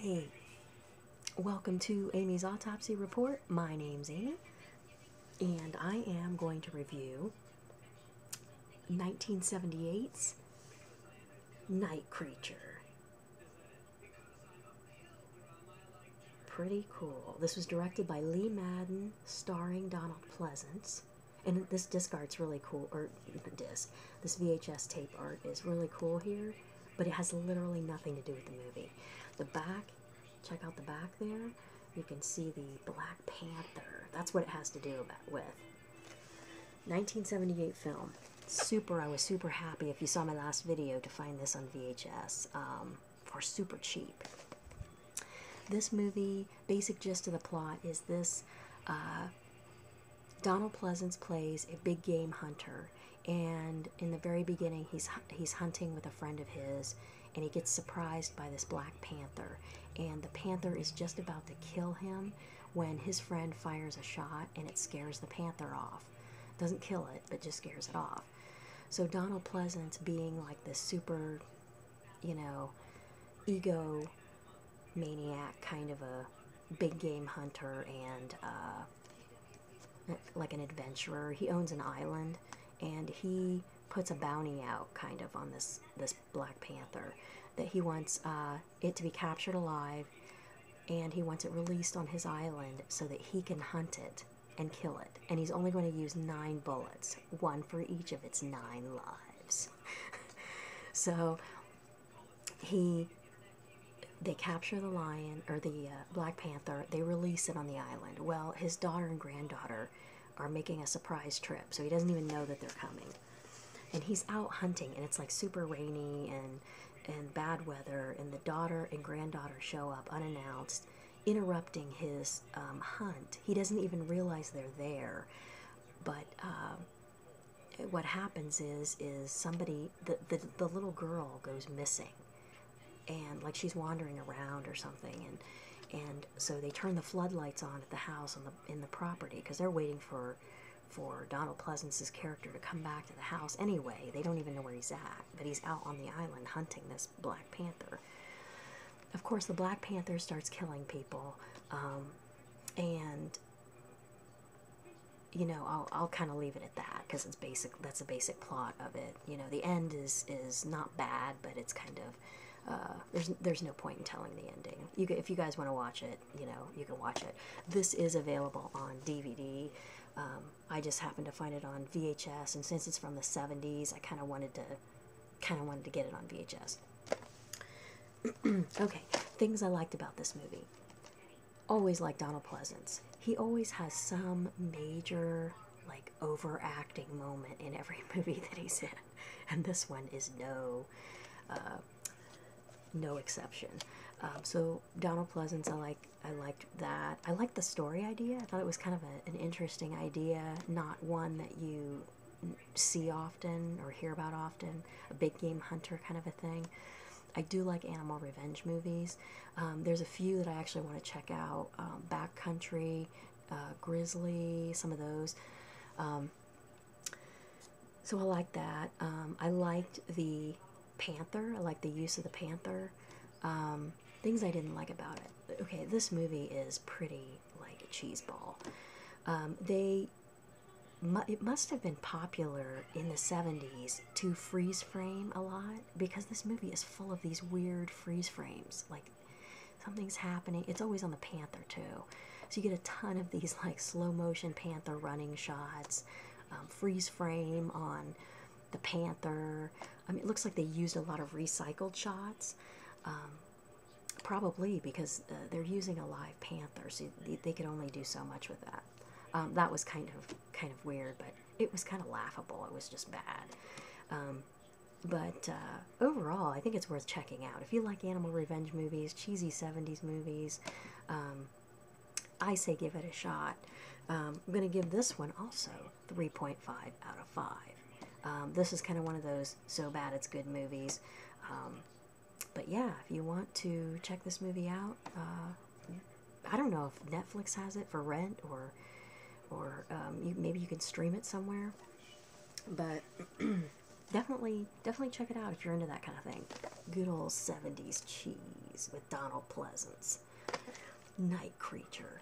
Hey, welcome to Amy's Autopsy Report. My name's Amy, and I am going to review 1978's Night Creature. Pretty cool. This was directed by Lee Madden, starring Donald Pleasence. And this disc art's really cool, or disc, this VHS tape art is really cool here, but it has literally nothing to do with the movie. The back, check out the back there. You can see the Black Panther. That's what it has to do with. 1978 film. Super, I was super happy if you saw my last video to find this on VHS um, for super cheap. This movie, basic gist of the plot is this uh, Donald Pleasence plays a big game hunter, and in the very beginning, he's he's hunting with a friend of his, and he gets surprised by this black panther, and the panther is just about to kill him when his friend fires a shot, and it scares the panther off. Doesn't kill it, but just scares it off. So Donald Pleasence, being like this super, you know, ego maniac kind of a big game hunter and uh, like an adventurer. He owns an island and he puts a bounty out kind of on this this black panther that he wants uh, it to be captured alive and he wants it released on his island so that he can hunt it and kill it. And he's only going to use nine bullets one for each of its nine lives. So he they capture the lion or the uh, black panther they release it on the island. Well his daughter and granddaughter are making a surprise trip so he doesn't even know that they're coming. And he's out hunting and it's like super rainy and and bad weather and the daughter and granddaughter show up unannounced interrupting his um, hunt. He doesn't even realize they're there. But uh, what happens is is somebody the, the the little girl goes missing. And like she's wandering around or something and and so they turn the floodlights on at the house on the in the property because they're waiting for for Donald Pleasence's character to come back to the house anyway. They don't even know where he's at, but he's out on the island hunting this Black Panther. Of course, the Black Panther starts killing people, um, and you know, I'll, I'll kind of leave it at that because it's basic. That's a basic plot of it. You know, the end is is not bad, but it's kind of uh, there's there's no point in telling the ending. You can, if you guys want to watch it, you know you can watch it. This is available on DVD. Um, I just happened to find it on VHS, and since it's from the 70s, I kind of wanted to kind of wanted to get it on VHS. okay, things I liked about this movie. Always like Donald Pleasence. He always has some major like overacting moment in every movie that he's in, and this one is no. Uh, no exception. Um, so Donald Pleasence, I like. I liked that. I liked the story idea. I thought it was kind of a, an interesting idea, not one that you see often or hear about often. A big game hunter kind of a thing. I do like animal revenge movies. Um, there's a few that I actually want to check out. Um, Backcountry, uh, Grizzly, some of those. Um, so I like that. Um, I liked the panther. I like the use of the panther. Um, things I didn't like about it. Okay, this movie is pretty like a cheeseball. Um, they it must have been popular in the 70s to freeze frame a lot because this movie is full of these weird freeze frames. Like something's happening. It's always on the panther too. So you get a ton of these like slow motion panther running shots, um, freeze frame on the panther. I mean, it looks like they used a lot of recycled shots. Um, probably because uh, they're using a live panther, so they, they, could only do so much with that. Um, that was kind of kind of weird, but it was kind of laughable. It was just bad. Um, but uh, overall, I think it's worth checking out. If you like animal revenge movies, cheesy 70s movies, um, I say give it a shot. Um, I'm going to give this one also 3.5 out of 5. Um, this is kind of one of those so bad it's good movies. Um, but yeah, if you want to check this movie out, uh, I don't know if Netflix has it for rent or or um, you, maybe you can stream it somewhere. But definitely, definitely check it out if you're into that kind of thing. Good old 70s cheese with Donald Pleasence. Night Creature.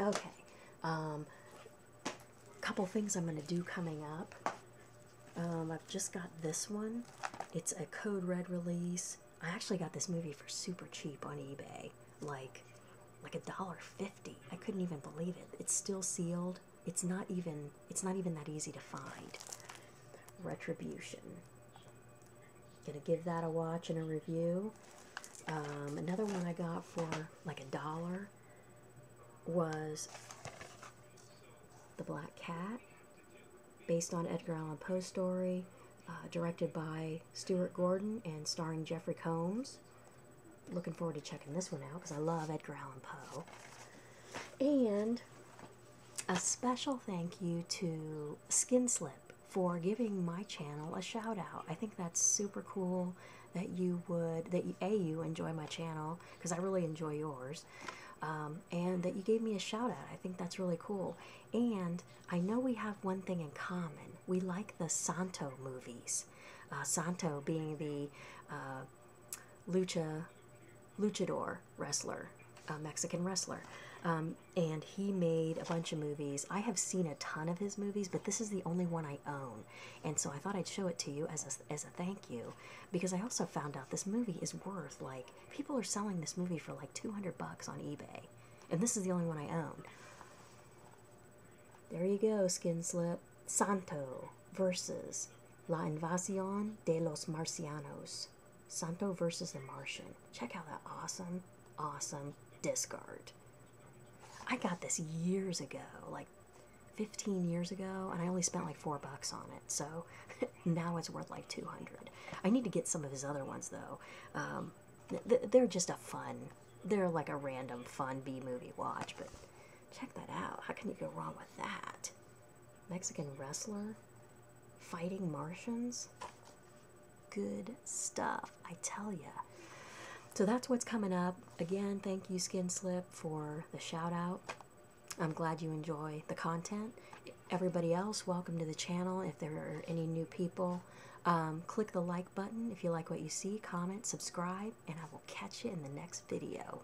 Okay. Um, couple things I'm going to do coming up. Um, I've just got this one. It's a Code Red release. I actually got this movie for super cheap on eBay, like like a dollar fifty. I couldn't even believe it. It's still sealed. It's not even it's not even that easy to find. Retribution. Gonna give that a watch and a review. Um, another one I got for like a dollar was The Black Cat, based on Edgar Allan Poe story, uh, directed by Stuart Gordon and starring Jeffrey Combs. Looking forward to checking this one out because I love Edgar Allan Poe. And a special thank you to Skinslip for giving my channel a shout out. I think that's super cool that you would that you, a you enjoy my channel because I really enjoy yours, um, and that you gave me a shout out. I think that's really cool. And I know we have one thing in common. We like the Santo movies. Uh, Santo being the uh, lucha luchador wrestler, a Mexican wrestler. Um, and he made a bunch of movies. I have seen a ton of his movies, but this is the only one I own. And so I thought I'd show it to you as a, as a thank you because I also found out this movie is worth like people are selling this movie for like 200 bucks on eBay. And this is the only one I own. There you go, skin slip. Santo versus La Invasión de los Marcianos. Santo versus the Martian. Check out that awesome, awesome discard. I got this years ago, like 15 years ago, and I only spent like four bucks on it. So now it's worth like 200. I need to get some of his other ones though. Um, th they're just a fun, they're like a random fun B movie watch, but check that out. How can you go wrong with that? Mexican wrestler fighting Martians? Good stuff, I tell ya. So that's what's coming up. Again, thank you, Skin Slip, for the shout out. I'm glad you enjoy the content. Everybody else, welcome to the channel. If there are any new people, um, click the like button if you like what you see, comment, subscribe, and I will catch you in the next video.